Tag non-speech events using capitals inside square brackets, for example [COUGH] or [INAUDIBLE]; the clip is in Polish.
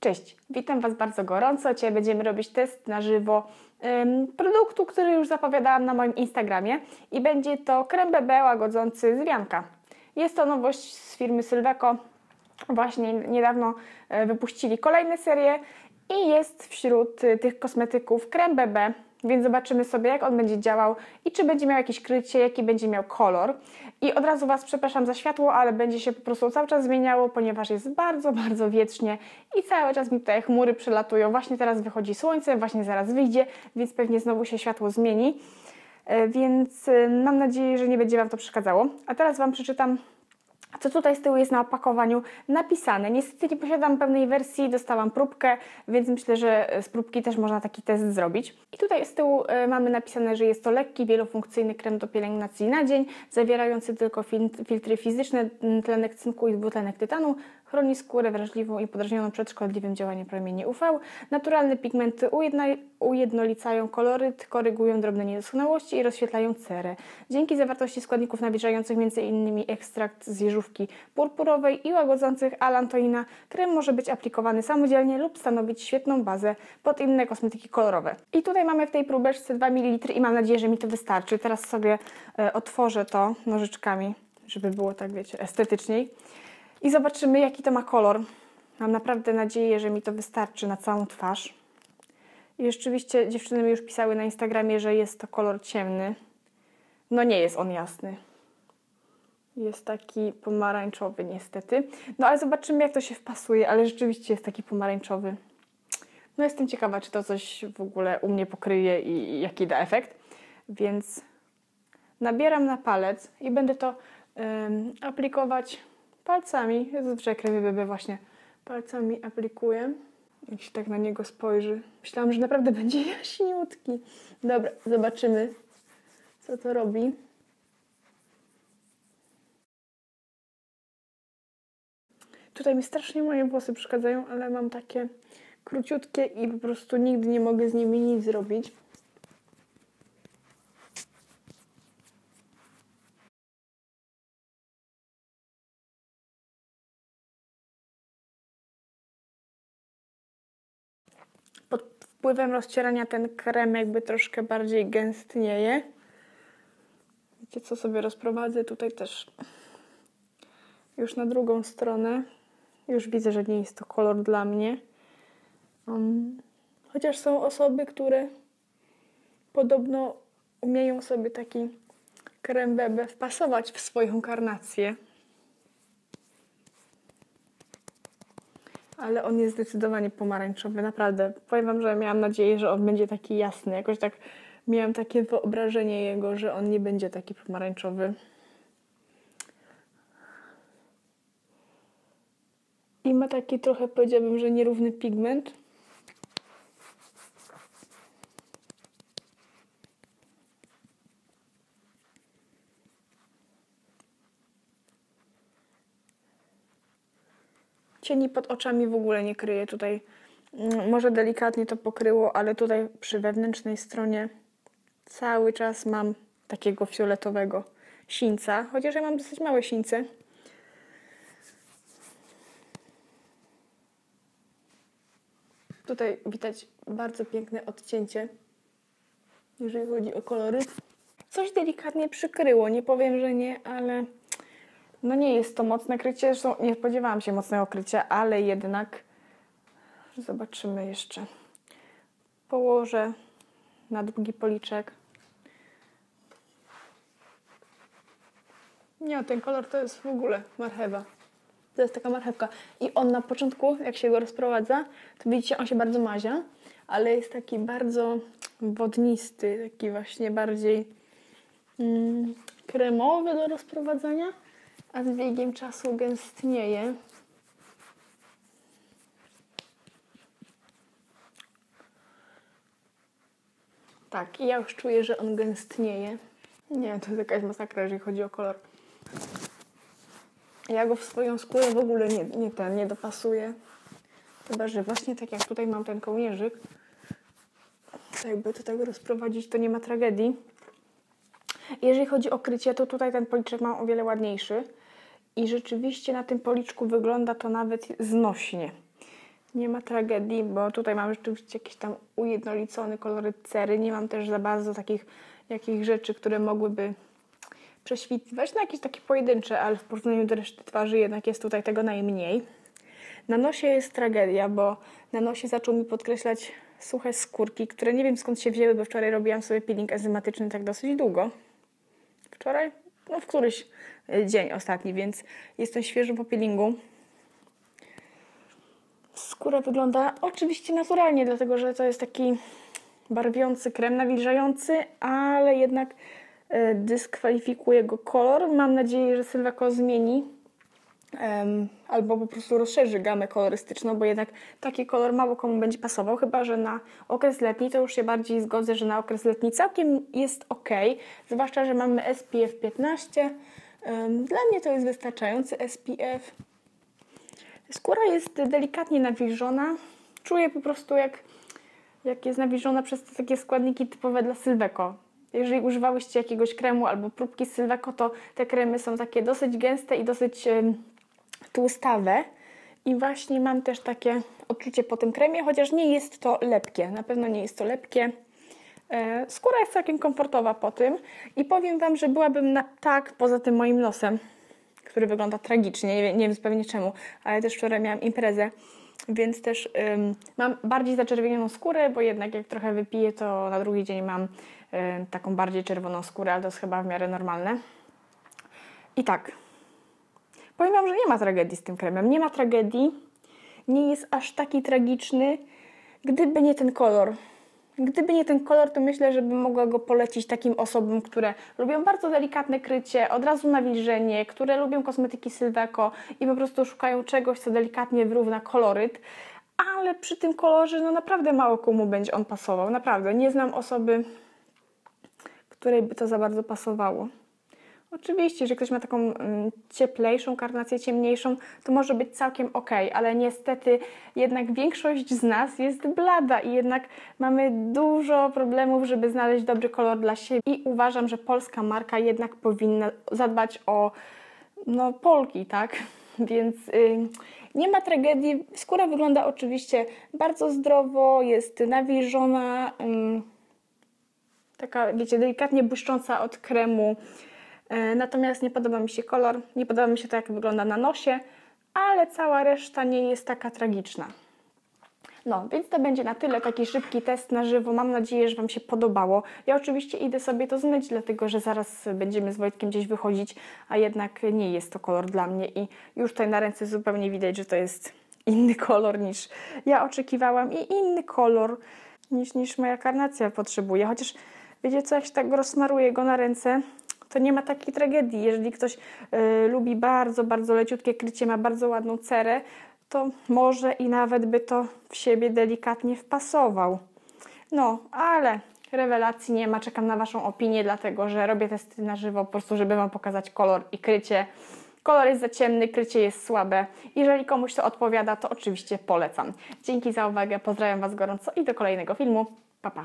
Cześć, witam Was bardzo gorąco. Dzisiaj będziemy robić test na żywo ym, produktu, który już zapowiadałam na moim Instagramie i będzie to krem BB łagodzący zwianka. Jest to nowość z firmy Sylveco. Właśnie niedawno e, wypuścili kolejne serie i jest wśród e, tych kosmetyków krem BB więc zobaczymy sobie, jak on będzie działał i czy będzie miał jakieś krycie, jaki będzie miał kolor. I od razu Was przepraszam za światło, ale będzie się po prostu cały czas zmieniało, ponieważ jest bardzo, bardzo wiecznie i cały czas mi tutaj chmury przylatują. Właśnie teraz wychodzi słońce, właśnie zaraz wyjdzie, więc pewnie znowu się światło zmieni. E, więc e, mam nadzieję, że nie będzie Wam to przeszkadzało. A teraz Wam przeczytam co tutaj z tyłu jest na opakowaniu napisane. Niestety nie posiadam pewnej wersji, dostałam próbkę, więc myślę, że z próbki też można taki test zrobić. I tutaj z tyłu e, mamy napisane, że jest to lekki, wielofunkcyjny krem do pielęgnacji na dzień, zawierający tylko filtry fizyczne, tlenek cynku i dwutlenek tytanu, Chroni skórę wrażliwą i podrażnioną przed szkodliwym działaniem promieni UV. Naturalne pigmenty ujednolicają koloryt, korygują drobne niedoskonałości i rozświetlają cerę. Dzięki zawartości składników nawilżających m.in. ekstrakt z jeżówki purpurowej i łagodzących alantoina, krem może być aplikowany samodzielnie lub stanowić świetną bazę pod inne kosmetyki kolorowe. I tutaj mamy w tej próbeczce 2 ml i mam nadzieję, że mi to wystarczy. Teraz sobie e, otworzę to nożyczkami, żeby było tak, wiecie, estetyczniej i zobaczymy, jaki to ma kolor. Mam naprawdę nadzieję, że mi to wystarczy na całą twarz. I rzeczywiście dziewczyny mi już pisały na Instagramie, że jest to kolor ciemny. No nie jest on jasny. Jest taki pomarańczowy niestety. No ale zobaczymy, jak to się wpasuje, ale rzeczywiście jest taki pomarańczowy. No jestem ciekawa, czy to coś w ogóle u mnie pokryje i jaki da efekt. Więc nabieram na palec i będę to aplikować palcami. Zazwyczaj kremy BB właśnie palcami aplikuję. Jak się tak na niego spojrzy. Myślałam, że naprawdę [LAUGHS] będzie jaśniutki. Dobra, zobaczymy, co to robi. Tutaj mi strasznie moje włosy przeszkadzają, ale mam takie króciutkie i po prostu nigdy nie mogę z nimi nic zrobić. pod wpływem rozcierania ten krem jakby troszkę bardziej gęstnieje. Wiecie co, sobie rozprowadzę tutaj też już na drugą stronę. Już widzę, że nie jest to kolor dla mnie. Um, chociaż są osoby, które podobno umieją sobie taki krem BB wpasować w swoją karnację. Ale on jest zdecydowanie pomarańczowy, naprawdę. Powiem Wam, że miałam nadzieję, że on będzie taki jasny. Jakoś tak miałam takie wyobrażenie jego, że on nie będzie taki pomarańczowy. I ma taki trochę, powiedziałabym, że nierówny pigment. Cieni pod oczami w ogóle nie kryje tutaj. Mm, może delikatnie to pokryło, ale tutaj przy wewnętrznej stronie cały czas mam takiego fioletowego sińca, chociaż ja mam dosyć małe sińce. Tutaj widać bardzo piękne odcięcie, jeżeli chodzi o kolory. Coś delikatnie przykryło, nie powiem, że nie, ale no nie jest to mocne krycie, zresztą nie spodziewałam się mocnego krycia, ale jednak zobaczymy jeszcze. Położę na drugi policzek. Nie, ten kolor to jest w ogóle marchewa. To jest taka marchewka. I on na początku, jak się go rozprowadza, to widzicie, on się bardzo mazia, ale jest taki bardzo wodnisty, taki właśnie bardziej mm, kremowy do rozprowadzania a z biegiem czasu gęstnieje. Tak, i ja już czuję, że on gęstnieje. Nie, to jest jakaś masakra, jeżeli chodzi o kolor. Ja go w swoją skórę w ogóle nie, nie ten, nie dopasuję. Chyba, że właśnie tak jak tutaj mam ten kołnierzyk, to jakby to tak rozprowadzić, to nie ma tragedii. Jeżeli chodzi o krycie, to tutaj ten policzek mam o wiele ładniejszy i rzeczywiście na tym policzku wygląda to nawet znośnie. Nie ma tragedii, bo tutaj mam rzeczywiście jakiś tam ujednolicony koloryt cery. Nie mam też za bardzo takich jakich rzeczy, które mogłyby prześwitywać. No jakieś takie pojedyncze, ale w porównaniu do reszty twarzy jednak jest tutaj tego najmniej. Na nosie jest tragedia, bo na nosie zaczął mi podkreślać suche skórki, które nie wiem skąd się wzięły, bo wczoraj robiłam sobie peeling enzymatyczny tak dosyć długo. Wczoraj? No w któryś e, dzień ostatni, więc jestem świeżo po peelingu. Skóra wygląda oczywiście naturalnie, dlatego że to jest taki barwiący krem nawilżający, ale jednak e, dyskwalifikuje go kolor. Mam nadzieję, że Sylwako zmieni albo po prostu rozszerzy gamę kolorystyczną, bo jednak taki kolor mało komu będzie pasował, chyba że na okres letni to już się bardziej zgodzę, że na okres letni całkiem jest ok, zwłaszcza, że mamy SPF 15. Um, dla mnie to jest wystarczający SPF. Skóra jest delikatnie nawilżona. Czuję po prostu jak, jak jest nawilżona przez te takie składniki typowe dla Sylweko. Jeżeli używałyście jakiegoś kremu albo próbki Sylweko, to te kremy są takie dosyć gęste i dosyć tłustawe. I właśnie mam też takie odczucie po tym kremie, chociaż nie jest to lepkie. Na pewno nie jest to lepkie. E, skóra jest całkiem komfortowa po tym i powiem Wam, że byłabym na tak poza tym moim nosem który wygląda tragicznie, nie, nie wiem zupełnie czemu, ale też wczoraj miałam imprezę, więc też ym, mam bardziej zaczerwienioną skórę, bo jednak jak trochę wypiję, to na drugi dzień mam taką bardziej czerwoną skórę, ale to jest chyba w miarę normalne. I tak, powiem Wam, że nie ma tragedii z tym kremem, nie ma tragedii, nie jest aż taki tragiczny, gdyby nie ten kolor. Gdyby nie ten kolor, to myślę, że bym mogła go polecić takim osobom, które lubią bardzo delikatne krycie, od razu nawilżenie, które lubią kosmetyki Sylweko i po prostu szukają czegoś, co delikatnie wyrówna koloryt. Ale przy tym kolorze, no naprawdę mało komu będzie on pasował. Naprawdę, nie znam osoby, której by to za bardzo pasowało. Oczywiście, że ktoś ma taką mm, cieplejszą karnację, ciemniejszą, to może być całkiem ok, ale niestety jednak większość z nas jest blada i jednak mamy dużo problemów, żeby znaleźć dobry kolor dla siebie. I uważam, że polska marka jednak powinna zadbać o no, Polki, tak? [LAUGHS] Więc y, nie ma tragedii. Skóra wygląda oczywiście bardzo zdrowo, jest nawilżona, taka, wiecie, delikatnie błyszcząca od kremu. E, natomiast nie podoba mi się kolor, nie podoba mi się to, jak wygląda na nosie, ale cała reszta nie jest taka tragiczna. No, więc to będzie na tyle taki szybki test na żywo. Mam nadzieję, że Wam się podobało. Ja oczywiście idę sobie to zmyć, dlatego że zaraz będziemy z Wojtkiem gdzieś wychodzić, a jednak nie jest to kolor dla mnie i już tutaj na ręce zupełnie widać, że to jest inny kolor niż ja oczekiwałam i inny kolor niż, niż moja karnacja potrzebuje. Chociaż wiecie co, jak się tak rozsmaruję go na ręce, to nie ma takiej tragedii. Jeżeli ktoś y, lubi bardzo, bardzo leciutkie krycie, ma bardzo ładną cerę, to może i nawet by to w siebie delikatnie wpasował. No, ale rewelacji nie ma. Czekam na Waszą opinię, dlatego że robię testy na żywo po prostu, żeby Wam pokazać kolor i krycie. Kolor jest za ciemny, krycie jest słabe. Jeżeli komuś to odpowiada, to oczywiście polecam. Dzięki za uwagę, pozdrawiam Was gorąco i do kolejnego filmu. Pa, pa.